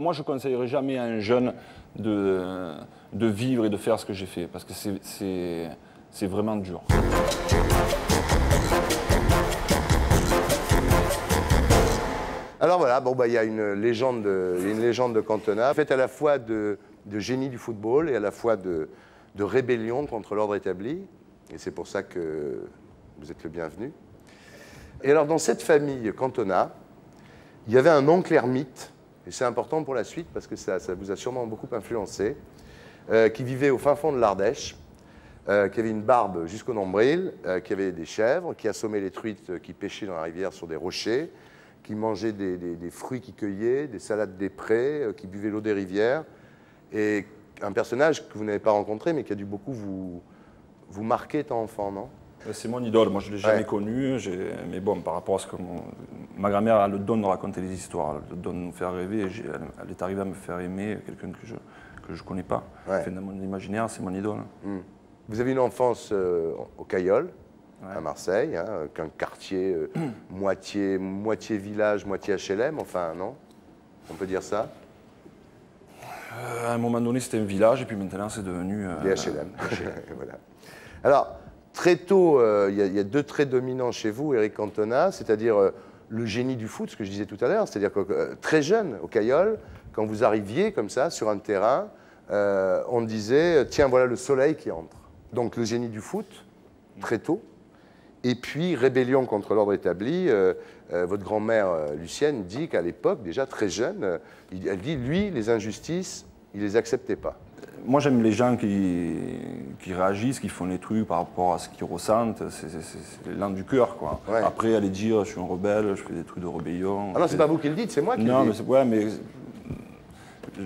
Moi, je ne conseillerais jamais à un jeune de, de vivre et de faire ce que j'ai fait, parce que c'est- vraiment dur. Alors voilà, bon, bah, il y a une légende de, une légende de Cantona, faite à la fois de, de génie du football et à la fois de, de rébellion contre l'ordre établi. Et c'est pour ça que vous êtes le bienvenu. Et alors, dans cette famille Cantona, il y avait un oncle ermite, et c'est important pour la suite parce que ça, vous a sûrement beaucoup influencé, euh, qui vivait au fin fond de l'Ardèche, euh, qui avait une barbe jusqu'au nombril, euh, qui avait des chèvres, qui assommait les truites qui pêchaient dans la rivière sur des rochers, qui mangeait des, fruits qu'il cueillait, des salades des prés, qui buvait l'eau des rivières. Et un personnage que vous n'avez pas rencontré, mais qui a dû beaucoup vous, vous marquer étant enfant, non? C'est mon idole, moi je ne l'ai jamais Ouais. connu, mais bon, par rapport à ce que mon- ma grand-mère a le don de raconter les histoires, elle le don de nous faire rêver, et elle, est arrivée à me faire aimer quelqu'un que je ne que je connais pas. Ouais. Dans mon imaginaire, c'est mon idole. Vous avez une enfance euh, au Caillol, Ouais. à Marseille, hein, qu'un quartier euh, moitié, moitié village, moitié HLM, enfin, non? On peut dire ça? Euh, à un moment donné, c'était un village, et puis maintenant, c'est devenu... euh, Des HLM. voilà. Alors, très tôt, euh, il y, a- deux traits dominants chez vous, Eric Cantona, c'est-à-dire euh, le génie du foot, ce que je disais tout à l'heure, c'est-à-dire que euh, très jeune, au Caillol, quand vous arriviez comme ça sur un terrain, on disait tiens, voilà le soleil qui entre. Donc le génie du foot, très tôt. Et puis, rébellion contre l'ordre établi. votre grand-mère, Lucienne, dit qu'à l'époque, déjà très jeune, elle dit lui, les injustices, il les acceptait pas. Moi, j'aime les gens qui, qui réagissent, qui font les trucs par rapport à ce qu'ils ressentent. C'est l'élan du cœur, quoi. Ouais. Après, aller dire, je suis un rebelle, je fais des trucs de rébellion. Ah non, c'est pas vous qui le dites, c'est moi qui Non, le mais dis. c'est- ouais, mais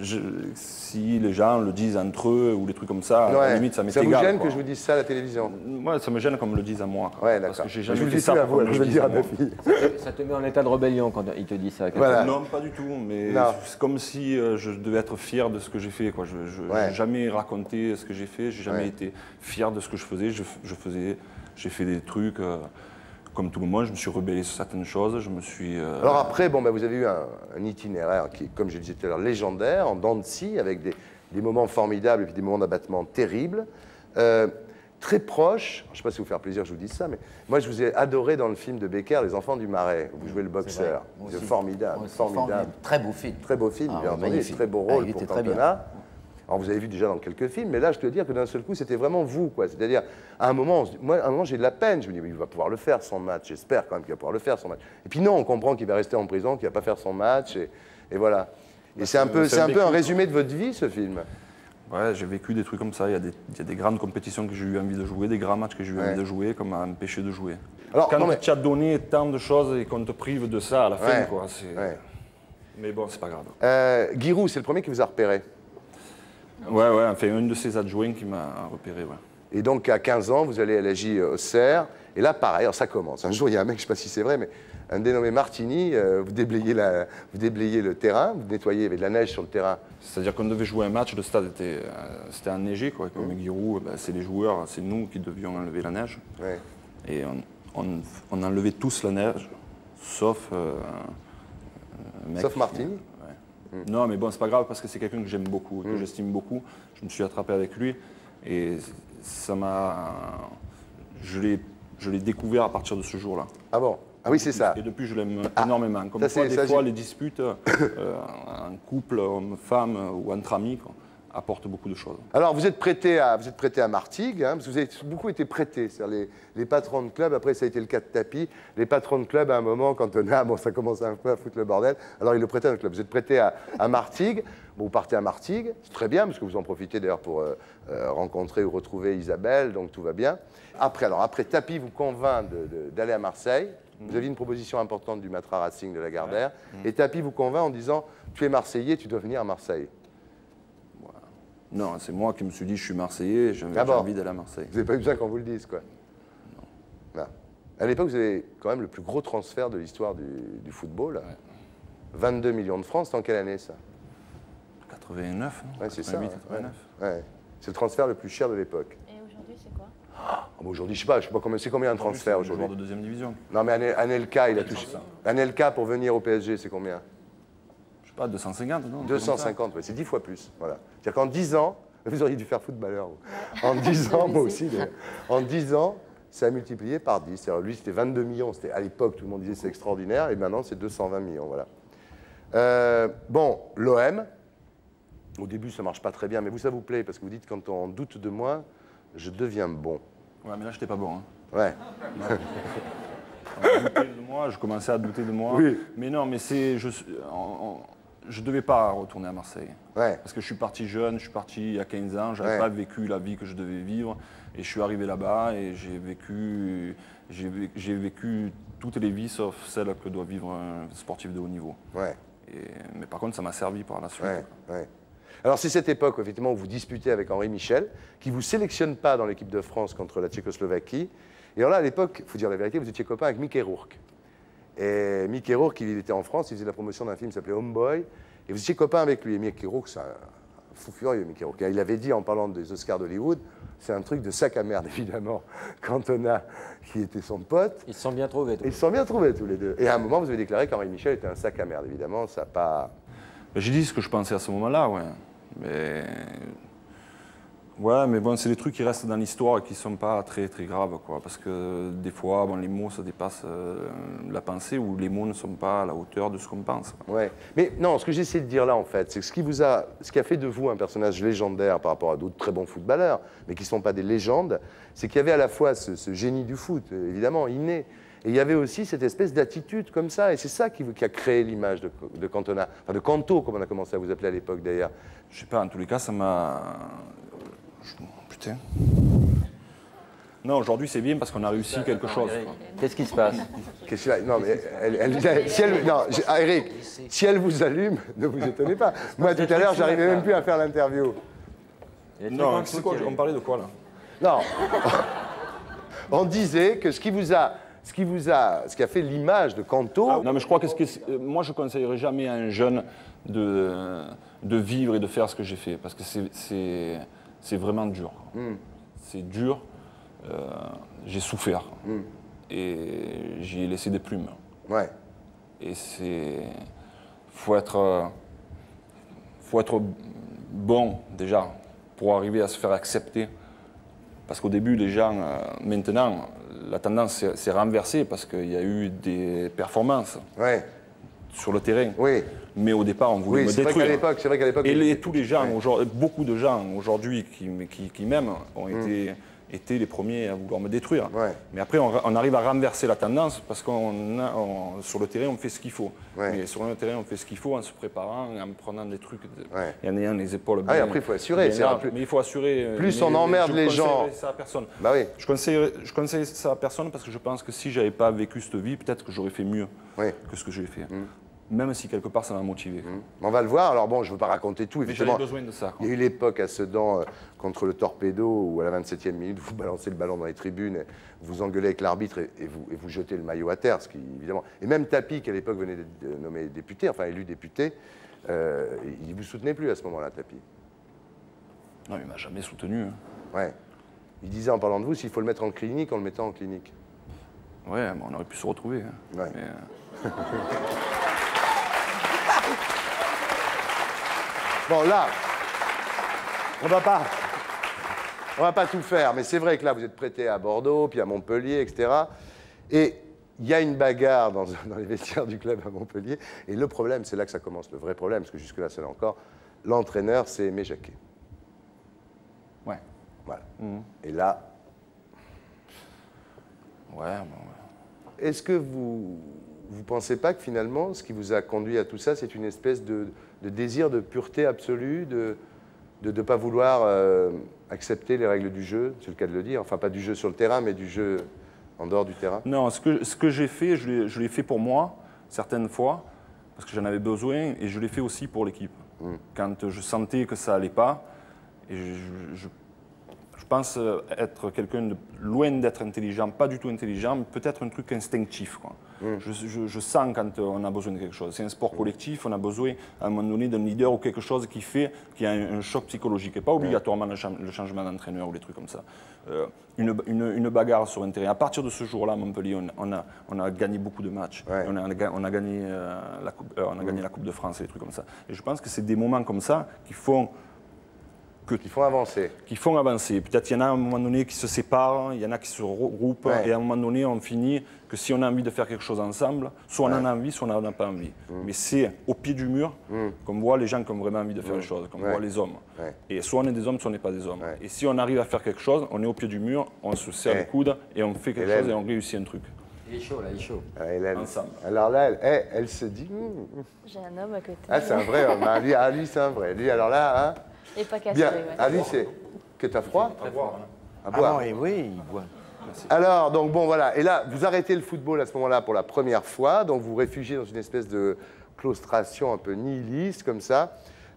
je- si les gens le disent entre eux ou des trucs comme ça, à la Ouais. limite, ça m'est ça vous égal. gêne quoi. que je vous dise ça à la télévision? Moi, ça me gêne qu'on me le dise à moi. Ouais, Parce d'accord. que j'ai Je jamais ça à vous, je vais le dire à ma fille. Ça te met en état de rébellion quand il te dit ça. Voilà. Non, pas du tout, mais c'est comme si euh, je devais être fier de ce que j'ai fait. Quoi. Je n'ai Ouais. jamais raconté ce que j'ai fait, j'ai jamais Ouais. été fier de ce que je faisais. Je, je faisais, j'ai fait des trucs euh, comme tout le monde, je me suis rebellé sur certaines choses, je me suis... euh, Alors après, bon, bah, vous avez eu un, un itinéraire qui est, comme je le disais tout à l'heure, légendaire, en dents de scie, avec des, des moments formidables et puis des moments d'abattement terribles. Euh, très proche, je ne sais pas si vous faire plaisir que je vous dise ça, mais moi je vous ai adoré dans le film de Becker, Les Enfants du Marais, où vous jouez le boxeur. C'est formidable, aussi, formidable. Très beau film. Très beau film, Ah, bien entendu, très beau Ah, rôle il pour était très bien. Alors vous avez vu déjà dans quelques films, mais là je te veux dire que d'un seul coup c'était vraiment vous, quoi. C'est-à-dire à un moment, on moi à un moment j'ai de la peine, je me dis mais il va pouvoir le faire son match, j'espère quand même qu'il va pouvoir le faire son match. Et puis non, on comprend qu'il va rester en prison, qu'il va pas faire son match, et, et voilà. Et c'est un peu, c'est un peu un résumé de votre vie ce film. Ouais, j'ai vécu des trucs comme ça. Il y, a des, il y a des grandes compétitions que j'ai eu envie de jouer, des grands matchs que j'ai eu Ouais. envie de jouer, comme à m'empêcher de jouer. Alors, Quand non, mais- tu as donné tant de choses et qu'on te prive de ça à la fin, quoi. Ouais. Mais bon, c'est pas grave. Euh, Giroud, c'est le premier qui vous a repéré. Ouais, ouais, enfin, un de ses adjoints qui m'a repéré, ouais. Et donc à 15 ans, vous allez à la J Auxerre. Et là, pareil, alors ça commence. Un jour, il y a un mec, je ne sais pas si c'est vrai, mais un dénommé Martini, euh, vous, déblayez la- vous déblayez le terrain, vous nettoyez, il y avait de la neige sur le terrain. C'est-à-dire qu'on devait jouer un match, le stade était, euh, c'était enneigé, quoi. Comme Giroud, ben, c'est les joueurs, c'est nous qui devions enlever la neige. Ouais. Et on, on, on enlevait tous la neige, sauf euh, mec Sauf Martini ouais. Non, mais bon, c'est pas grave parce que c'est quelqu'un que j'aime beaucoup, Mm. que j'estime beaucoup. Je me suis attrapé avec lui et ça m'a. Je l'ai, je l'ai découvert à partir de ce jour-là. Ah bon? Ah oui, c'est ça. Et depuis, je l'aime énormément. Comme ça, quoi, des ça, fois, les disputes euh, en couple, homme-femme ou entre amis, quoi, apportent beaucoup de choses. Alors, vous êtes prêté à, vous êtes prêté à Martigues, hein, parce que vous avez beaucoup été prêté. Les, les patrons de club, après ça a été le cas de Tapi, les patrons de club, à un moment, quand on a, bon, ça commence un peu à foutre le bordel, alors ils le prêtaient à notre club. Vous êtes prêté à, à Martigues, bon, vous partez à Martigues, c'est très bien, parce que vous en profitez d'ailleurs pour euh, euh, rencontrer ou retrouver Isabelle, donc tout va bien. Après, alors, après Tapi vous convainc d'aller à Marseille, vous aviez une proposition importante du Matra Racing de la Gardère, et Tapi vous convainc en disant, tu es Marseillais, tu dois venir à Marseille. Non, c'est moi qui me suis dit, je suis Marseillais, j'ai Ah envie d'aller à Marseille. Vous n'avez pas eu besoin qu'on vous le dise, quoi. Non. À l'époque, vous avez quand même le plus gros transfert de l'histoire du, du football. 22 millions de francs, c'était en quelle année, ça? 89, non Ouais, c'est ça. 88, ouais. 89. Ouais. C'est le transfert le plus cher de l'époque. Et aujourd'hui, c'est quoi? Ah, bon, aujourd'hui, je sais pas, je sais pas combien, c'est combien un transfert C'est un aujourd'hui? joueur de deuxième division. Non, mais Ane- Anelka, il a touché. Anelka pour venir au PSG, c'est combien? Pas, 250, non un truc comme ça. 250, ouais, c'est 10 fois plus. Voilà. C'est-à-dire qu'en 10 ans, vous auriez dû faire footballeur. vous. En 10 ans, moi aussi, en 10 ans, ça a multiplié par 10. C'est-à-dire, lui, c'était 22 millions. C'était à l'époque, tout le monde disait c'est extraordinaire, et maintenant, c'est 220 millions. Voilà. Euh, bon, l'OM, au début, ça marche pas très bien, mais vous, ça vous plaît, parce que vous dites quand on doute de moi, je deviens bon. Ouais, mais là, j'étais pas bon. hein. Ouais. On de moi, je commençais à douter de moi. Oui. Mais non, mais c'est. Je ne devais pas retourner à Marseille. Ouais. Parce que je suis parti jeune, je suis parti il y a 15 ans, je n'avais Ouais. pas vécu la vie que je devais vivre. Et je suis arrivé là-bas et j'ai vécu, j'ai vé- j'ai vécu toutes les vies sauf celle que doit vivre un sportif de haut niveau. Ouais. Et- mais par contre, ça m'a servi par la suite. Alors c'est cette époque, effectivement, où vous disputez avec Henri Michel, qui vous sélectionne pas dans l'équipe de France contre la Tchécoslovaquie. Et alors là, à l'époque, il faut dire la vérité, vous étiez copain avec Mickey Rourke. Et Mickey Rourke, il était en France, il faisait la promotion d'un film qui s'appelait Homeboy, et vous étiez copain avec lui. Et Mickey Rourke, c'est un fou furieux, Mickey Rourke. Il avait dit, en parlant des Oscars d'Hollywood, c'est un truc de sac à merde, évidemment. Cantona, qui était son pote, Ils se sont bien trouvés. tous. ils se sont bien trouvés tous les deux. Et à un moment, vous avez déclaré qu'Henri Michel était un sac à merde, évidemment, ça n'a pas... J'ai dit ce que je pensais à ce moment-là, ouais. Mais. Ouais, mais bon, c'est des trucs qui restent dans l'histoire et qui sont pas très très graves, quoi. Parce que des fois, bon, les mots, ça dépasse euh, la pensée ou les mots ne sont pas à la hauteur de ce qu'on pense. quoi. Ouais. Mais non, ce que j'essaie de dire là, en fait, c'est que ce qui, vous a, ce qui a fait de vous un personnage légendaire par rapport à d'autres très bons footballeurs, mais qui ne sont pas des légendes, c'est qu'il y avait à la fois ce, ce génie du foot, évidemment, inné, et il y avait aussi cette espèce d'attitude comme ça, et c'est ça qui, a créé l'image de, de Cantona, enfin de Canto, comme on a commencé à vous appeler à l'époque d'ailleurs. Je sais pas, en tous les cas, ça m'a. Putain. Non, aujourd'hui c'est bien parce qu'on a réussi quelque chose. quoi. Qu'est-ce qui se passe Qu'est-ce Non, mais elle, elle- si elle, non, j'ai- ah, Eric, si elle vous allume, ne vous étonnez pas. Moi, tout à l'heure, j'arrivais même plus à faire l'interview. Il y a des trucs en Non, dessous c'est quoi, qui on arrivent. parlait de quoi là? Non. On disait que ce qui vous a, ce qui vous a, ce qui a fait l'image de Canto, Non, mais je crois que, ce que- euh, moi je conseillerais jamais à un jeune de, de vivre et de faire ce que j'ai fait parce que c'est- c'est c'est vraiment dur. C'est dur. euh, j'ai souffert et j'y ai laissé des plumes. ouais, Et c'est. Faut être. euh, faut être bon déjà pour arriver à se faire accepter. Parce qu'au début, les gens, euh, maintenant, la tendance s'est- s'est renversée parce qu'il y a eu des performances ouais, sur le terrain. oui, Mais au départ, on voulait oui. me vrai détruire. c'est vrai qu'à l'époque, Et les- tous les gens, Ouais. beaucoup de gens aujourd'hui qui, qui, qui m'aiment ont Mm. été, les premiers à vouloir me détruire. Ouais. Mais après, on, on arrive à renverser la tendance parce qu'on sur le terrain, on fait ce qu'il faut. Ouais. Mais sur le terrain, on fait ce qu'il faut en se préparant, en prenant des trucs Ouais. et en ayant les épaules Ah bien. après, il faut assurer, plus- Mais il faut assurer. euh, plus mais on emmerde les gens- ça à personne. Bah oui, Je conseille, je conseille ça à personne parce que je pense que si j'avais pas vécu cette vie, peut-être que j'aurais fait mieux que ce que j'ai fait. Mm. Même si quelque part ça m'a motivé. On va le voir. Alors bon, je ne veux pas raconter tout, évidemment. j'avais besoin de ça. quoi. Il y a eu l'époque à Sedan euh, contre le Torpedo où à la 27e minute, vous balancez le ballon dans les tribunes, vous engueulez avec l'arbitre et, et vous, et vous jetez le maillot à terre, ce qui évidemment. Et même Tapi, qui à l'époque venait d'être euh, nommé député, enfin élu député, euh, il vous soutenait plus à ce moment-là, Tapi. Non, il m'a jamais soutenu. hein. Ouais. Il disait en parlant de vous, s'il faut le mettre en clinique, on le mettait en clinique. Ouais, mais on aurait pu se retrouver. hein. Ouais. Mais, euh, Bon, là, on va pas, on va pas tout faire, mais c'est vrai que là, vous êtes prêté à Bordeaux, puis à Montpellier, etc. Et il y a une bagarre dans, dans les vestiaires du club à Montpellier. Et le problème, c'est là que ça commence, le vrai problème, parce que jusque-là, c'est là encore. L'entraîneur, c'est Aimé Jacquet. ouais. Voilà. Mhm. Et là, Ouais, bon, ouais. est-ce que vous vous pensez pas que finalement, ce qui vous a conduit à tout ça, c'est une espèce de, de désir de pureté absolue, de de ne pas vouloir euh, accepter les règles du jeu, c'est le cas de le dire, enfin pas du jeu sur le terrain, mais du jeu en dehors du terrain Non, ce que, ce que j'ai fait, je l'ai- fait pour moi, certaines fois, parce que j'en avais besoin, et je l'ai fait aussi pour l'équipe. Mm. Quand je sentais que ça allait pas, et je pense euh, être quelqu'un de loin d'être intelligent, pas du tout intelligent, mais peut-être un truc instinctif. quoi. Je, je- je sens quand euh, on a besoin de quelque chose. C'est un sport collectif, on a besoin à un moment donné d'un leader ou quelque chose qui fait qu'il y a un, un choc psychologique. Et pas obligatoirement le, changement d'entraîneur ou des trucs comme ça. Euh, une, une- une bagarre sur un terrain. À partir de ce jour-là, Montpellier, on, on a, on a gagné beaucoup de matchs. Ouais. On, a, ga- on a gagné, euh, la coupe, euh, on a gagné la Coupe de France et des trucs comme ça. Et je pense que c'est des moments comme ça qui font Il faut avancer. qui font avancer. Peut-être il y en a à un moment donné qui se séparent, il y en a qui se regroupent, Ouais. et à un moment donné, on finit que si on a envie de faire quelque chose ensemble, soit on en a envie, soit on n'en a pas envie. Mm. Mais c'est au pied du mur qu'on voit les gens qui ont vraiment envie de faire les choses, qu'on Ouais. voit les hommes. Ouais. Et soit on est des hommes, soit on n'est pas des hommes. Ouais. Et si on arrive à faire quelque chose, on est au pied du mur, on se serre Ouais. le coude et on fait quelque Hélène. chose et on réussit un truc. Il est chaud, là, il est chaud. Ah, Hélène. Ensemble. Alors là, elle, elle- elle se dit. Hum. J'ai un homme à côté. Ah, c'est un vrai homme. Ah, lui, ah, lui, c'est un vrai. Lui, alors là, hein, Et pas caché. bien. ouais. Ah, lui, c'est. Que t'as froid À Ah boire. non, et oui, il boit. Alors, donc bon, voilà. Et là, vous arrêtez le football à ce moment-là pour la première fois. Donc, vous vous réfugiez dans une espèce de claustration un peu nihiliste, comme ça.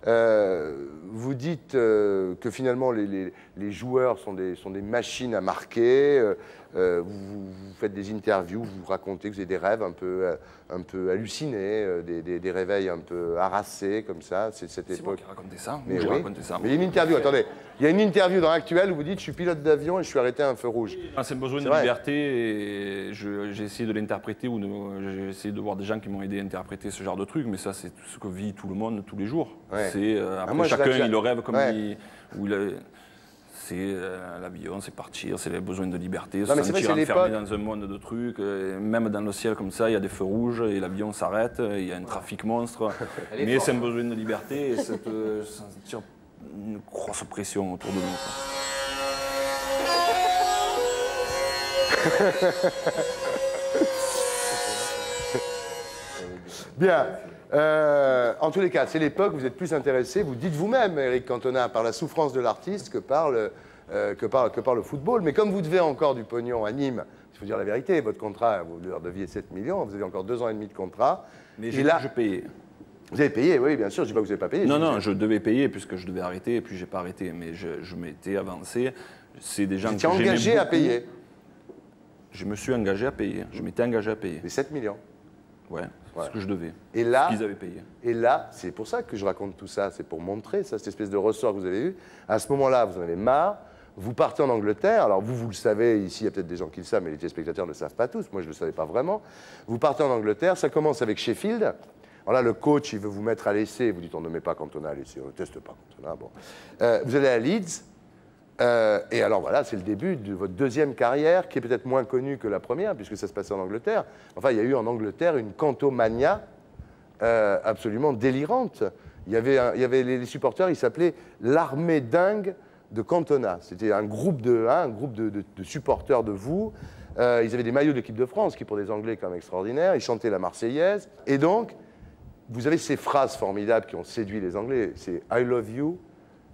Euh, vous dites euh, que finalement, les, les- les joueurs sont des, sont des machines à marquer. Euh, vous, vous faites des interviews, vous racontez que vous avez des rêves un peu, un peu hallucinés, des, des- des réveils un peu harassés, comme ça. C'est cette C'est moi époque. qui ai raconté ça, Mais oui. ça. Mais il y a une interview, attendez. Il y a une interview dans l'actuel où vous dites Je suis pilote d'avion et je suis arrêté à un feu rouge. Ah, c'est un besoin de vrai. liberté et j'ai essayé de l'interpréter ou j'ai essayé de voir des gens qui m'ont aidé à interpréter ce genre de truc, mais ça c'est ce que vit tout le monde tous les jours. Ouais. C'est euh, après Ah, chacun il le rêve comme Ouais. il, où il a- c'est euh, l'avion, c'est partir, c'est le besoin de liberté, se Non, vrai, sentir enfermé dans un monde de trucs. euh, même dans le ciel comme ça, il y a des feux rouges et l'avion s'arrête, il y a un trafic monstre. Mais c'est un besoin de liberté et cette, euh, sentir une grosse pression autour de nous. Bien. Euh, en tous les cas, c'est l'époque, vous êtes plus intéressé, vous dites vous-même, Eric Cantona, par la souffrance de l'artiste que, par le, euh, que, par, que par le football. Mais comme vous devez encore du pognon à Nîmes, il faut dire la vérité, votre contrat, vous leur deviez 7 millions, vous avez encore deux ans et demi de contrat. Mais là, je payais. Vous avez payé, oui, bien sûr, je ne dis pas que vous n'avez pas payé. Non, non, je devais payer puisque je devais arrêter et puis j'ai pas arrêté. Mais je, je m'étais avancé. C'est des gens j'aimais engagé à payer Je me suis engagé à payer. Je m'étais engagé à payer. les 7 millions. Ouais, Ouais. ce que je devais. Et là, Ce qu'ils avaient payé. Et là, c'est pour ça que je raconte tout ça, c'est pour montrer ça, cette espèce de ressort que vous avez eu. À ce moment-là, vous en avez marre, vous partez en Angleterre, alors vous, vous le savez, ici, il y a peut-être des gens qui le savent, mais les téléspectateurs ne le savent pas tous, moi je ne le savais pas vraiment. Vous partez en Angleterre, ça commence avec Sheffield. Alors là, le coach, il veut vous mettre à l'essai, vous dites on ne met pas Cantona à l'essai, on ne teste pas Cantona. Bon. Euh, vous allez à Leeds, euh, et alors voilà, c'est le début de votre deuxième carrière, qui est peut-être moins connue que la première, puisque ça se passait en Angleterre. Enfin, il y a eu en Angleterre une cantomania euh, absolument délirante. Il y avait, il y avait les, supporters, ils s'appelaient l'armée dingue de Cantona. C'était un groupe de, hein, un groupe de, supporters de vous. Euh, ils avaient des maillots de l'équipe de France, qui pour des Anglais quand même extraordinaires. Ils chantaient la Marseillaise. Et donc, vous avez ces phrases formidables qui ont séduit les Anglais. C'est I love you,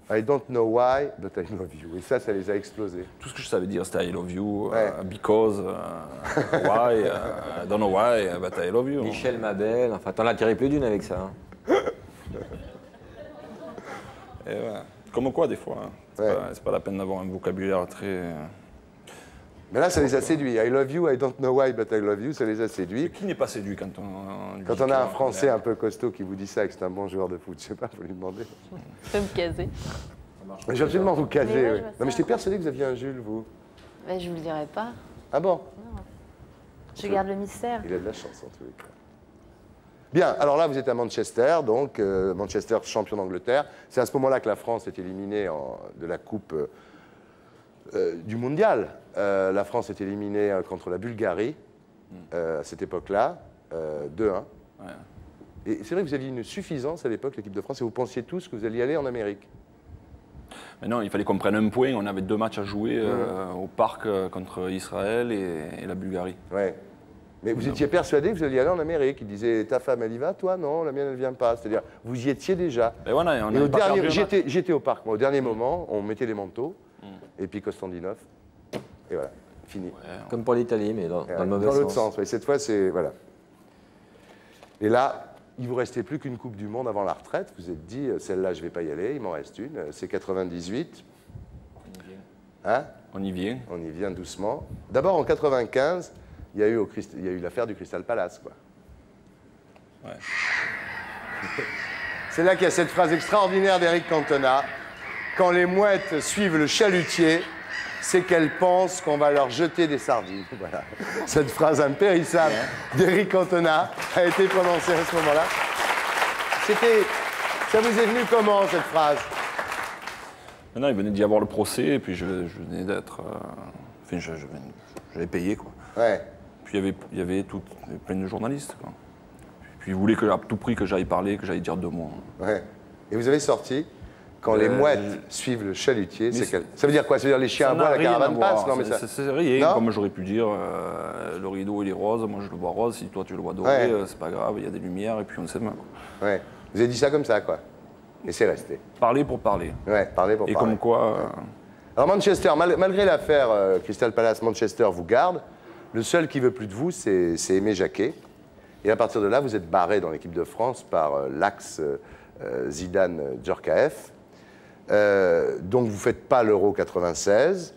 I don't know why, but I love you. Et ça, ça les a explosés. Tout ce que je savais dire, c'était I love you, Ouais. euh, because, euh, why, euh, I don't know why, but I love you. Michel Mabel, enfin, t'en as tiré plus d'une avec ça. hein. Et ouais. Comme quoi, des fois. hein. C'est Ouais. pas, c'est pas la peine d'avoir un vocabulaire très. Mais là, ça les a séduits. I love you, I don't know why, but I love you, ça les a séduits. Qui n'est pas séduit quand on. Quand on a un Français un peu costaud qui vous dit ça et que c'est un bon joueur de foot, je sais pas, faut lui demander. Je peux me caser. Mais je vais absolument vous caser. Mais ouais, oui. Non, mais j'étais persuadé que vous aviez un Jules, vous. Mais je vous le dirai pas. Ah bon Je garde le mystère. Il a de la chance en tous les cas. Bien, alors là, vous êtes à Manchester, donc euh, Manchester champion d'Angleterre. C'est à ce moment-là que la France est éliminée en- de la Coupe euh, du Mondial. Euh, la France est éliminée euh, contre la Bulgarie euh, à cette époque-là, euh, 2-1. Ouais. Et c'est vrai que vous aviez une suffisance à l'époque, l'équipe de France, et vous pensiez tous que vous alliez aller en Amérique. Mais non, il fallait qu'on prenne un point. On avait deux matchs à jouer euh, au parc euh, contre Israël et, et la Bulgarie. Ouais. Mais vous étiez persuadé que vous alliez aller en Amérique. Il disait Ta femme, elle y va Toi, non, la mienne, elle ne vient pas. C'est-à-dire, vous y étiez déjà. Et voilà, on Et au dernier, j'étais au parc, moi, au dernier moment, on mettait les manteaux, et puis Kostandinov, et voilà, fini. Comme pour l'Italie, mais dans, dans le mauvais l'autre sens. sens, oui. cette fois, c'est. Voilà. Et là, il vous restait plus qu'une Coupe du Monde avant la retraite. Vous vous êtes dit, euh, celle-là, je ne vais pas y aller, il m'en reste une, euh, c'est 98. Hein? On y vient. On y vient doucement. D'abord, en 95, il y a eu, au Christ- il y a eu l'affaire du Crystal Palace. Quoi. Ouais. C'est là qu'il y a cette phrase extraordinaire d'Éric Cantona. Quand les mouettes suivent le chalutier, c'est qu'elles pensent qu'on va leur jeter des sardines. Voilà. Cette phrase impérissable d'Éric Cantona a été prononcée à ce moment-là. C'était. Ça vous est venu comment cette phrase? Maintenant, il venait d'y avoir le procès, et puis je, je venais d'être. euh, enfin, je, je j'avais payé, quoi. Ouais. Puis il y avait, il y avait tout, il y avait plein de journalistes, quoi. Puis ils voulaient que, à tout prix que j'aille parler, que j'aille dire deux mots. Ouais. Et vous avez sorti? Quand les Euh, mouettes suivent le chalutier, c'est qu'elles- ça veut dire quoi? Ça veut dire les chiens aboient, n'a la à caravane passe? Non, mais ça. c'est- rien, Non? comme j'aurais pu dire, euh, le rideau il est rose, moi je le vois rose, si toi tu le vois doré, Ouais. euh, c'est pas grave, il y a des lumières et puis on s'aime. Ouais. Vous avez dit ça comme ça, quoi. Et c'est resté. Parler pour parler. Ouais, parlez pour Et parler. comme quoi, Alors Manchester, mal- malgré l'affaire euh, Crystal Palace, Manchester vous garde. Le seul qui veut plus de vous, c'est Aimé Jacquet. Et à partir de là, vous êtes barré dans l'équipe de France par euh, l'axe euh, Zidane-Djorkaeff. Euh, donc vous ne faites pas l'Euro 96.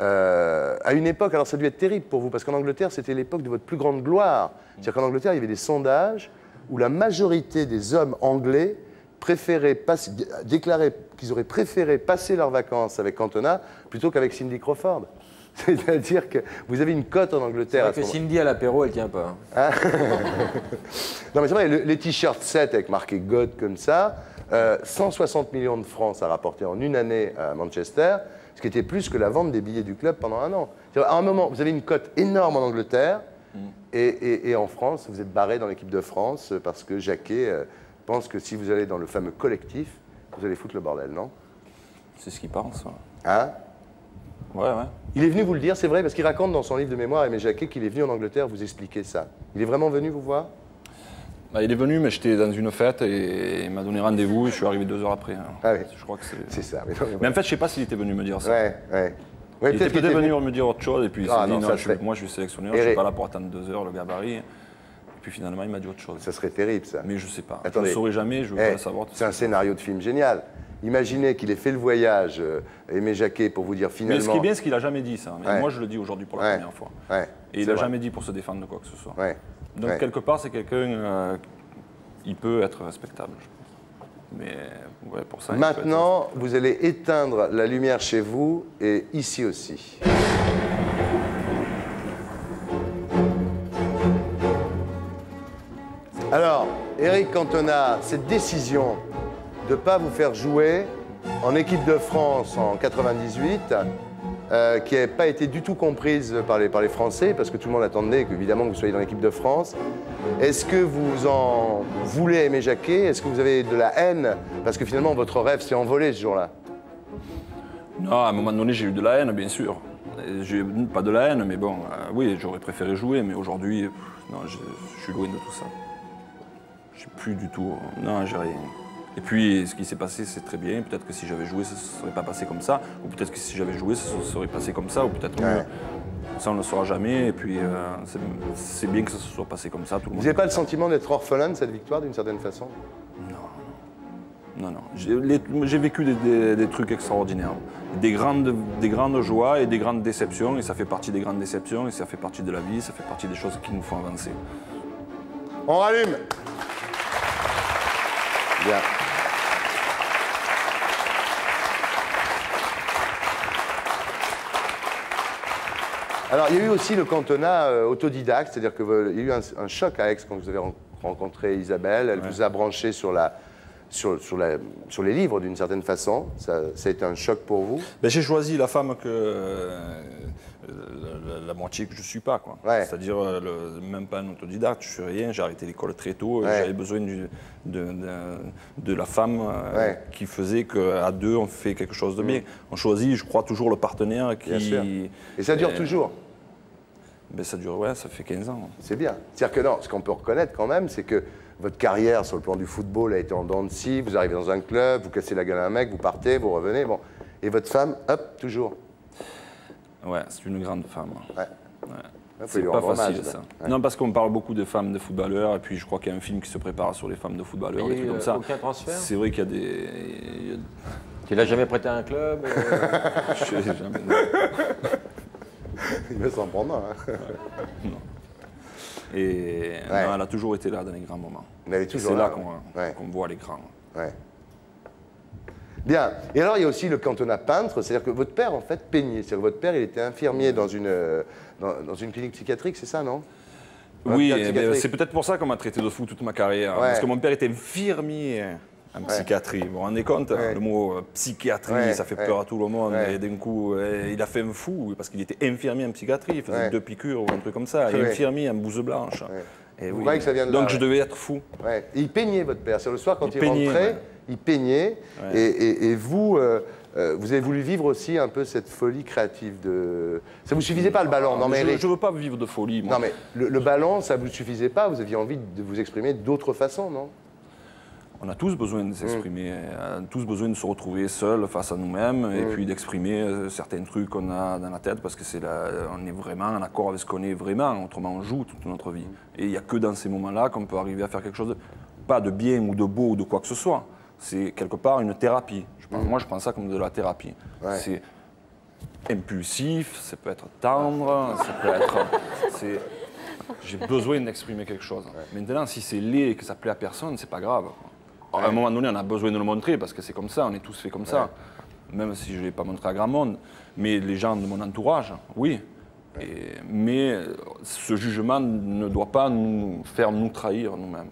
Euh, à une époque, alors ça a dû être terrible pour vous, parce qu'en Angleterre, c'était l'époque de votre plus grande gloire. C'est-à-dire qu'en Angleterre, il y avait des sondages où la majorité des hommes anglais préféraient passer- dé- déclaraient qu'ils auraient préféré passer leurs vacances avec Cantona plutôt qu'avec Cindy Crawford. C'est-à-dire que vous avez une cote en Angleterre. vrai à que Cindy à l'apéro, elle tient pas. hein. non, mais c'est vrai, le- les t-shirts 7 avec marqué God comme ça, euh, 160 millions de francs, ça rapportait en une année à Manchester, ce qui était plus que la vente des billets du club pendant un an. À un moment, vous avez une cote énorme en Angleterre, et, et- et en France, vous êtes barré dans l'équipe de France euh, parce que Jacquet euh, pense que si vous allez dans le fameux collectif, vous allez foutre le bordel, non? C'est ce qu'ils pensent. ouais. Hein? Ouais, ouais. Il est venu vous le dire, c'est vrai, parce qu'il raconte dans son livre de mémoire, Aimé Jacquet, qu'il est venu en Angleterre vous expliquer ça. Il est vraiment venu vous voir? Bah, il est venu, mais j'étais dans une fête et il m'a donné rendez-vous et je suis arrivé deux heures après. hein. Ah oui. Je crois que c'est. C'est ça. Mais, non, mais Mais en fait, je sais pas s'il était venu me dire ça. Ouais, ouais. Ouais, Il était qu'il peut-être était venu me dire autre chose et puis il s'est Ah dit non, non, ça je suis- serait- moi je suis sélectionneur, je Eric- suis pas là pour attendre deux heures le gabarit. Et puis finalement, il m'a dit autre chose. Ça serait terrible, ça. Mais je sais pas. Attendez. Je ne saurais jamais, je veux Eh, pas savoir. tout c'est un scénario de film génial. Imaginez qu'il ait fait le voyage, euh, Aimé Jacquet, pour vous dire Mais finalement. ce qui est bien, c'est qu'il a jamais dit ça. Mais Ouais. moi, je le dis aujourd'hui pour la Ouais. première fois. Ouais, Et il c'est n'a vrai. jamais dit pour se défendre de quoi que ce soit. Ouais. Donc, Ouais. quelque part, c'est quelqu'un. euh, il peut être respectable, je pense. Mais ouais, pour ça. Maintenant, vous allez éteindre la lumière chez vous et ici aussi. Alors, Eric Cantona, cette décision de ne pas vous faire jouer en équipe de France en 98, euh, qui n'avait pas été du tout comprise par les, Français, parce que tout le monde attendait que vous soyez dans l'équipe de France. Est-ce que vous en voulez aimer Jacquet? Est-ce que vous avez de la haine? Parce que finalement, votre rêve s'est envolé ce jour-là. Non, à un moment donné, j'ai eu de la haine, bien sûr. Pas de la haine, mais bon, euh, oui, j'aurais préféré jouer, mais aujourd'hui, non, je, je suis loin de tout ça. Je suis plus du tout. Non, j'ai rien. Et puis, ce qui s'est passé, c'est très bien. Peut-être que si j'avais joué, ça ne serait pas passé comme ça. Ou peut-être que si j'avais joué, ça se serait passé comme ça. Ou peut-être Ouais. mieux. Ça, on ne le saura jamais. Et puis, euh, c'est- bien que ça se soit passé comme ça. Tout le Vous n'avez pas le sentiment d'être orphelin de cette victoire d'une certaine façon? Non, non. Les- j'ai vécu des, des- des trucs extraordinaires. Des grandes, des grandes joies et des grandes déceptions. Et ça fait partie des grandes déceptions. Et ça fait partie de la vie. Ça fait partie des choses qui nous font avancer. On rallume Bien. Alors, il y a eu aussi le cantonat euh, autodidacte, c'est-à-dire qu'il y a eu un, un choc à Aix quand vous avez ren- rencontré Isabelle. Elle vous a branché sur, la, sur, sur, la, sur les livres d'une certaine façon. Ça, ça a été un choc pour vous? Ben, j'ai choisi la femme que euh, la, moitié que je suis pas, quoi. Ouais. C'est-à-dire euh, même pas un autodidacte, je suis rien. J'ai arrêté l'école très tôt. Ouais. J'avais besoin du- de, de- de la femme euh, Ouais. qui faisait qu'à deux on fait quelque chose de bien. On choisit, je crois, toujours le partenaire qui. Bien sûr. Et ça dure Euh, toujours. Ben, ça dure, ouais, ça fait 15 ans. C'est bien. C'est-à-dire que non, ce qu'on peut reconnaître quand même, c'est que votre carrière sur le plan du football a été en dents de scie. Vous arrivez dans un club, vous cassez la gueule à un mec, vous partez, vous revenez. Bon. Et votre femme, hop, toujours. Ouais, c'est une grande femme. Ouais. Ouais. Vous pouvez C'est pas facile hommage, ça. ouais. Non, parce qu'on parle beaucoup de femmes de footballeurs, et puis je crois qu'il y a un film qui se prépare sur les femmes de footballeurs, a des trucs comme ça. aucun transfert C'est vrai qu'il y a des. il y a- Tu l'as jamais prêté à un club euh, Je sais jamais. Il va s'en prendre hein. Et Ouais. non, elle a toujours été là dans les grands moments. Mais elle est Et toujours C'est là, là qu'on voit les grands. Ouais. Bien. Et alors, il y a aussi le cantonat peintre, c'est-à-dire que votre père, en fait, peignait. C'est-à-dire que votre père, il était infirmier dans une, euh, dans, dans une clinique psychiatrique, c'est ça, non? Oui, eh c'est peut-être pour ça qu'on m'a traité de fou toute ma carrière. Ouais. Parce que mon père était infirmier en psychiatrie. Vous vous rendez compte Ouais. Le mot euh, psychiatrie, Ouais, ça fait peur à tout le monde. Et d'un coup, euh, il a fait un fou parce qu'il était infirmier en psychiatrie. Il faisait deux piqûres ou un truc comme ça. Et infirmier en bouse blanche. Ouais. Et Vous oui. croyez que ça vient de là, Donc je devais être fou. Il peignait, votre père. C'est le soir, quand il, Il peignait, rentrait, il peignait. Ouais. Et, et- et vous, euh, euh, vous avez voulu vivre aussi un peu cette folie créative de... Ça vous suffisait pas, le ballon Non, mais, je ne veux pas vivre de folie, moi. non, mais le, le ballon, ça vous suffisait pas Vous aviez envie de vous exprimer d'autres façons, non? On a tous besoin de s'exprimer, on a tous besoin de se retrouver seuls face à nous-mêmes et puis d'exprimer certains trucs qu'on a dans la tête parce que c'est on est vraiment en accord avec ce qu'on est vraiment, autrement on joue toute notre vie. Et il n'y a que dans ces moments-là qu'on peut arriver à faire quelque chose, de, pas de bien ou de beau ou de quoi que ce soit. C'est quelque part une thérapie. Je pense- Moi, je prends ça comme de la thérapie. Ouais. C'est impulsif, ça peut être tendre, ça peut être. c'est- J'ai besoin d'exprimer quelque chose. Maintenant, si c'est laid et que ça plaît à personne, c'est pas grave. À un moment donné, on a besoin de le montrer parce que c'est comme ça, on est tous faits comme ça. Même si je ne l'ai pas montré à grand monde. Mais les gens de mon entourage, oui. Et- mais euh, ce jugement ne doit pas nous faire nous trahir nous-mêmes.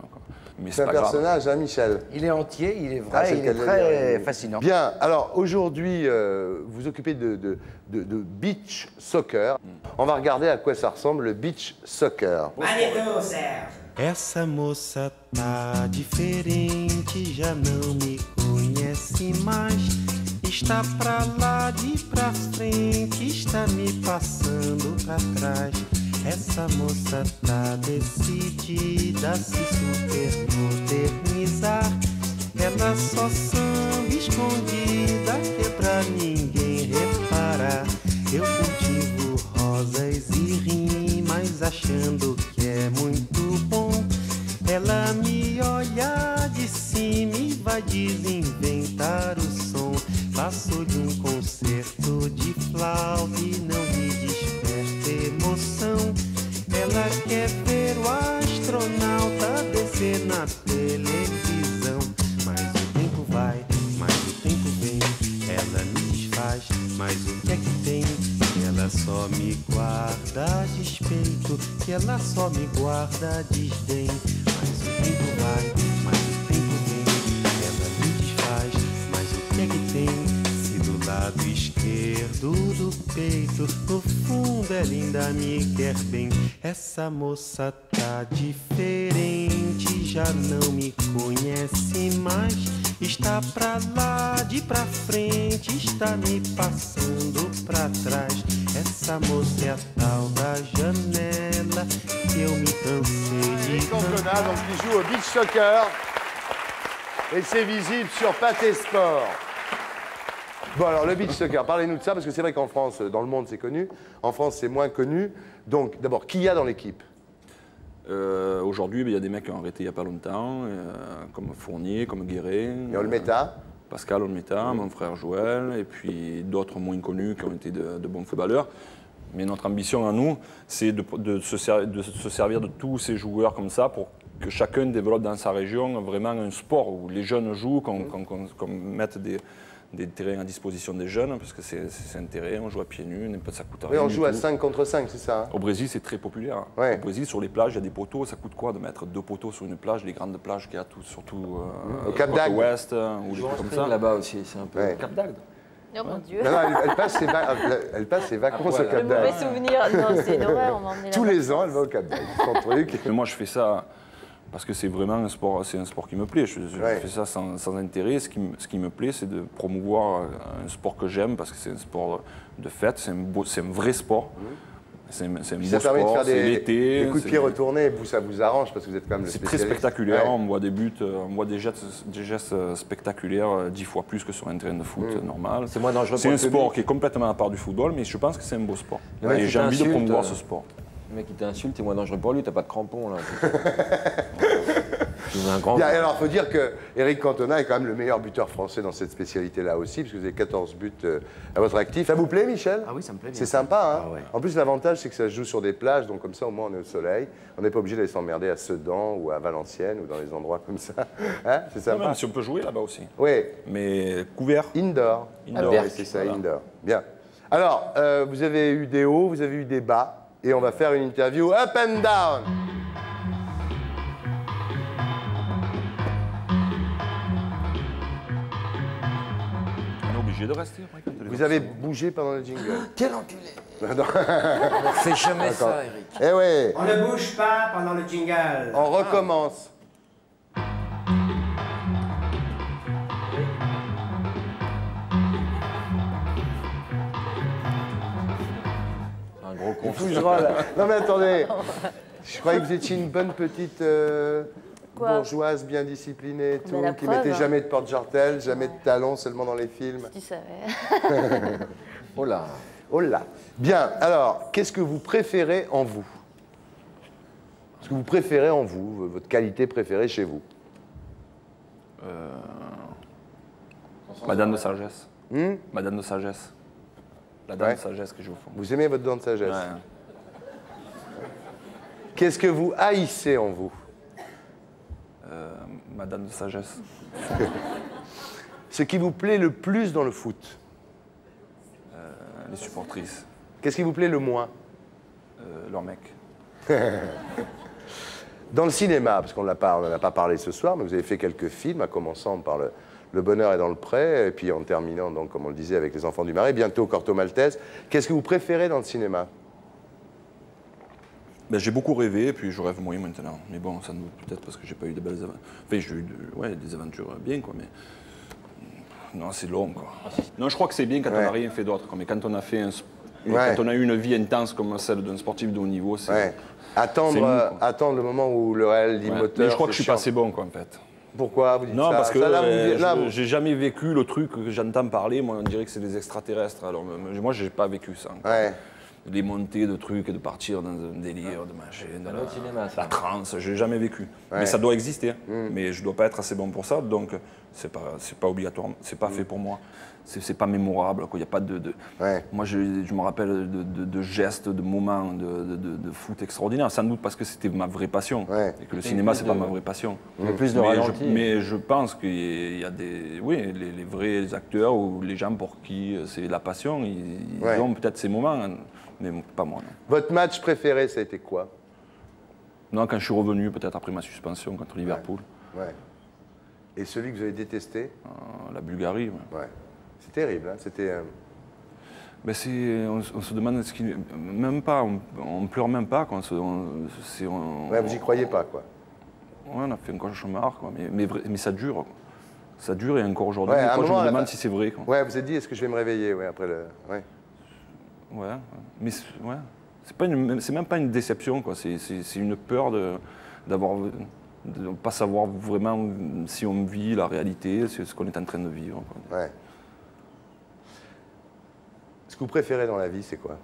Mais C'est un pas grave. personnage, hein, Michel Il est entier, il est Ah, vrai, il le est cas de très fascinant. Bien, alors aujourd'hui, euh, vous occupez de, de- de- de beach soccer. On va regarder à quoi ça ressemble le beach soccer. Essa moça tá diferente, já não me conhece mais. Está pra lá de pra frente, está me passando pra trás. Essa moça tá decidida a se super modernizar. Ela só samba escondida, que é pra ninguém reparar. Eu cultivo rosas e rimas, achando que é muito bom. Ela me olha de cima e vai desinventar o som. Faço-lhe um concerto de flauta e não só me guarda desdém. Mas o tempo vai, mas o tempo vem. Ela me desfaz, mas o que é que tem? Se do lado esquerdo do peito, no fundo ela ainda me quer bem. Essa moça tá diferente, já não me conhece mais. Está pra lá, de pra frente, está me passando pra trás. Essa moça é a tal da janela Cantona, donc, qui joue au beach soccer. Et c'est visible sur Pathé Sport. Bon, alors le beach soccer, parlez-nous de ça, parce que c'est vrai qu'en France, dans le monde, c'est connu. En France, c'est moins connu. Donc, d'abord, qui y a dans l'équipe? Euh, Aujourd'hui, ben, il y a des mecs qui ont arrêté il n'y a pas longtemps, euh, comme Fournier, comme Guéret. Et Olmeta Pascal Olmeta, mon frère Joël, et puis d'autres moins connus qui ont été de, de bons footballeurs. Mais notre ambition à nous, c'est de, de se ser- de se servir de tous ces joueurs comme ça pour que chacun développe dans sa région vraiment un sport où les jeunes jouent, qu'on mette des, des terrains à disposition des jeunes, parce que c'est un terrain, on joue à pieds nus, ça coûte Oui, rien. on du joue à tout. 5 contre 5, c'est ça hein? Au Brésil, c'est très populaire. Ouais. Au Brésil, sur les plages, il y a des poteaux. Ça coûte quoi de mettre deux poteaux sur une plage, les grandes plages qu'il y a tout, surtout euh, Au Cap d'Agde. ouest euh, ou des comme ça. là-bas aussi, c'est un peu. Ouais. Cap d'Agde. Oh mon Dieu. Non, non, elle, elle passe ses va- elle- elle passe ses vacances poil, au Cap Le mauvais d'Agde. souvenir. Non, c'est une horreur. On m'a emmené Tous les ans, elle va au Cap d'Agde. C'est son truc. Mais moi, je fais ça parce que c'est vraiment un sport, c'est un sport qui me plaît. Je, je Ouais. fais ça sans, sans intérêt. Ce qui, me- ce qui me plaît, c'est de promouvoir un sport que j'aime parce que c'est un sport de fête, c'est un, beau- c'est un vrai sport. Un, c'est un beau ça permet de sport, faire c'est des, l'été. des coups de pied retournés, vous, ça vous arrange parce que vous êtes quand même le C'est très spectaculaire, Ouais. on voit des buts, euh, on voit des gestes, des gestes euh, spectaculaires euh, dix fois plus que sur un terrain de foot Mm. normal. C'est moins dangereux C'est un sport public. qui est complètement à part du football, mais je pense que c'est un beau sport. Mec Et j'ai envie de promouvoir euh, ce sport. Le mec qui t'insulte, t'es moins dangereux pour lui, t'as pas de crampons là. Un grand. Bien, alors, il faut dire que Eric Cantona est quand même le meilleur buteur français dans cette spécialité-là aussi, parce que vous avez 14 buts euh, à votre actif. Ça vous plaît, Michel? Ah oui, ça me plaît. C'est sympa, hein? Ah ouais. En plus, l'avantage, c'est que ça se joue sur des plages, donc comme ça, au moins, on est au soleil. On n'est pas obligé d'aller s'emmerder à Sedan ou à Valenciennes ou dans des endroits comme ça. Hein? C'est Non, sympa. même si on peut jouer là-bas aussi. Oui, Mais couvert. indoor. Indoor, oui, c'est ça, voilà. indoor. Bien. Alors, euh, vous avez eu des hauts, vous avez eu des bas, et on va faire une interview up and down. Obligé de rester après quand les Vous avez bougé pendant le jingle Quel enculé Non. On fait jamais ça, Eric. Eh ouais, On ne bouge pas pendant le jingle. on recommence. Un gros con. Non mais attendez, je croyais que vous étiez une bonne petite euh, Quoi bourgeoise bien disciplinée et tout, qui preuve, mettait hein. jamais de porte-jartel, jamais de talons, seulement dans les films. Tu savais. Oh là. Oh là Bien, alors, qu'est-ce que vous préférez en vous? Ce que vous préférez en vous, votre qualité préférée chez vous? Madame de sagesse. Hmm? Madame de sagesse. La dame Ouais. de sagesse que je vous fais. Vous aimez votre dent de sagesse? Ouais. Qu'est-ce que vous haïssez en vous? Euh, Madame de sagesse. Ce qui vous plaît le plus dans le foot? Euh, les supportrices. Qu'est-ce qui vous plaît le moins? Euh, leur mec. Dans le cinéma, parce qu'on n'en a pas, parlé ce soir, mais vous avez fait quelques films, à commençant par le, Le Bonheur est dans le pré, et puis en terminant, donc, comme on le disait, avec Les Enfants du Marais, bientôt Corto Maltese. Qu'est-ce que vous préférez dans le cinéma? Ben, j'ai beaucoup rêvé, et puis je rêve moins maintenant. Mais bon, ça nous peut-être parce que j'ai pas eu de belles aventures. Enfin, j'ai eu de- ouais, des aventures bien, quoi, mais. Non, c'est long, quoi. Non, je crois que c'est bien quand on n'a rien fait d'autre, quoi. Mais quand on a fait un sp- Ouais. Quand on a eu une vie intense comme celle d'un sportif de haut niveau, c'est. Ouais. Attendre, euh, le moment où le réel dit Ouais. moteur. Mais je crois que je suis chiant. pas assez bon, quoi, en fait. Pourquoi vous dites Non, ça parce que Ça, là, vous euh, j'ai jamais vécu le truc que j'entends parler. Moi, on dirait que c'est des extraterrestres. Alors, euh, moi, j'ai pas vécu ça. Ouais. Les montées de trucs, et de partir dans un délire, de machin, de la, cinéma, ça. la transe, j'ai jamais vécu. Ouais. Mais ça doit exister. hein. Mm. Mais je dois pas être assez bon pour ça, donc c'est pas, c'est pas obligatoire, c'est Mm. pas fait pour moi. C'est, c'est pas mémorable. Il n'y a pas de. de- Ouais. Moi, je, je me rappelle de, de- de gestes, de moments de, foot extraordinaires, sans doute parce que c'était ma vraie passion. Ouais. Et que le Et cinéma, c'est pas ma vraie passion. Mais plus de mais, je, mais je pense qu'il y a des. Oui, les, les vrais acteurs ou les gens pour qui c'est la passion, ils, ont peut-être ces moments, hein, mais pas moi. Non. Votre match préféré, ça a été quoi? Non, quand je suis revenu, peut-être après ma suspension contre Liverpool, Ouais. Et celui que vous avez détesté? Euh, la Bulgarie. ouais. Ouais. C'est terrible, hein C'était. euh, Ben on, on se demande ce même pas, on, on pleure même pas quand on, se- Ouais, vous y croyez pas, quoi. Ouais, on a fait un cauchemar, quoi. Mais, mais, vrai- mais ça dure. quoi. Ça dure et encore aujourd'hui, Ouais, je me la demande si c'est vrai. Quoi. Ouais, vous avez dit, est-ce que je vais me réveiller? Ouais, après le. Ouais. Ouais, mais c'est, ouais. c'est, pas une- c'est même pas une déception, quoi. C'est, une peur de, d'avoir, de ne pas savoir vraiment si on vit la réalité, ce qu'on est en train de vivre. quoi. Ouais. Ce que vous préférez dans la vie, c'est quoi?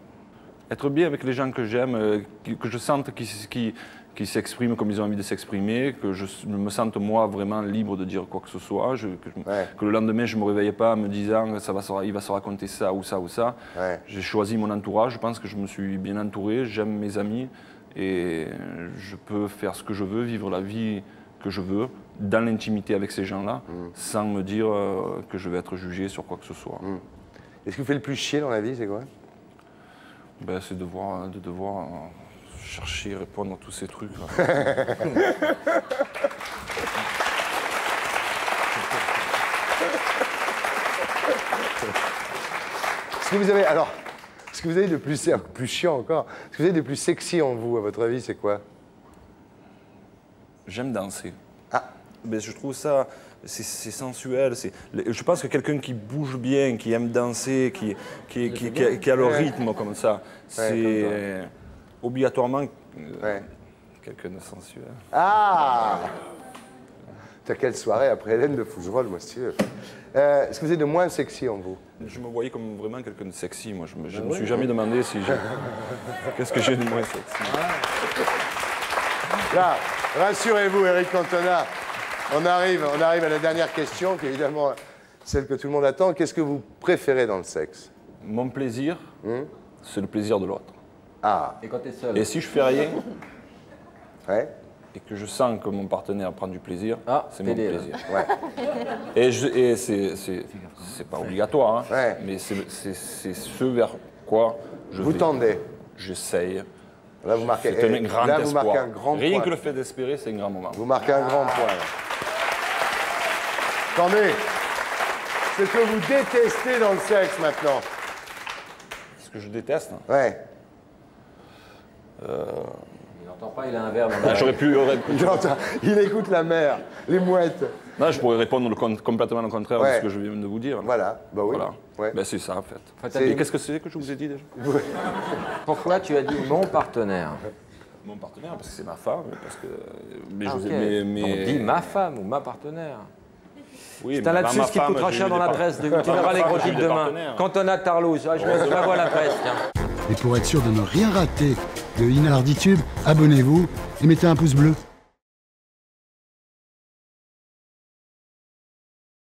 Être bien avec les gens que j'aime, euh, que je sente qui, qui, qui s'expriment comme ils ont envie de s'exprimer, que je me sente moi vraiment libre de dire quoi que ce soit, je- que, je me- Ouais. que le lendemain je ne me réveille pas en me disant ça va il va se raconter ça ou ça ou ça. Ouais. J'ai choisi mon entourage, je pense que je me suis bien entouré, j'aime mes amis et je peux faire ce que je veux, vivre la vie que je veux, dans l'intimité avec ces gens-là, Mm. sans me dire euh, que je vais être jugé sur quoi que ce soit. Et ce qui vous fait le plus chier dans la vie, c'est quoi? Ben, c'est de, voir- de devoir euh, chercher, répondre à tous ces trucs. là. Ce que vous avez. Alors, ce que vous avez de plus, plus chiant encore. Ce que vous avez de plus sexy en vous, à votre avis, c'est quoi? J'aime danser. Ah. Ben, je trouve ça, c'est sensuel. Je pense que quelqu'un qui bouge bien, qui aime danser, qui, qui, qui- qui a, qui a le rythme comme ça, c'est obligatoirement euh, Ouais. quelqu'un de sensuel. Ah T'as quelle soirée après Hélène de Fougerolles, moi, si tu veux. Euh, Est-ce que vous avez de moins sexy en vous? Je me voyais comme vraiment quelqu'un de sexy. Moi, je me, je me suis jamais demandé si j'ai. Qu'est-ce que j'ai de moins sexy Là, Rassurez-vous, Eric Cantona. On arrive, on arrive à la dernière question, qui est évidemment celle que tout le monde attend. Qu'est-ce que vous préférez dans le sexe? Mon plaisir, c'est le plaisir de l'autre. Ah, Et quand t'es seul Et si je fais rien ouais, et que je sens que mon partenaire prend du plaisir, Ah, c'est mon plaisir. ouais. Et, c'est, pas obligatoire, hein, Ouais. mais c'est, ce vers quoi je Vous vais. tendez. J'essaye. Là, vous marquez, C'est eh, un grand là, vous marquez un grand Rien point. que le fait d'espérer, c'est un grand moment. Vous marquez un grand point. là. Attendez. Ce que vous détestez dans le sexe maintenant. Ce que je déteste. Ouais. Il n'entend pas, il a un verre dans Ah, la j'aurais pu. Il, écoute la mer, les mouettes. Non, je pourrais répondre le con- complètement le contraire Ouais. de ce que je viens de vous dire. Voilà, bah oui. Voilà. Ouais. Ben, c'est ça, en fait. Et qu'est-ce que c'est que je vous ai dit déjà Pourquoi tu as dit mon partenaire Mon partenaire, parce que c'est ma femme, parce que. Mais Ah, je vous ok. ai- mais, mais- On dit ma femme ou ma partenaire. Oui, C'est un lapsus qui coûtera cher dans la presse. Tu verras les gros titres demain. partenaires. Cantona Tarlouse. Ah, je la vois la presse, tiens. Et pour être sûr de ne rien rater de Inarditube, abonnez-vous et mettez un pouce bleu.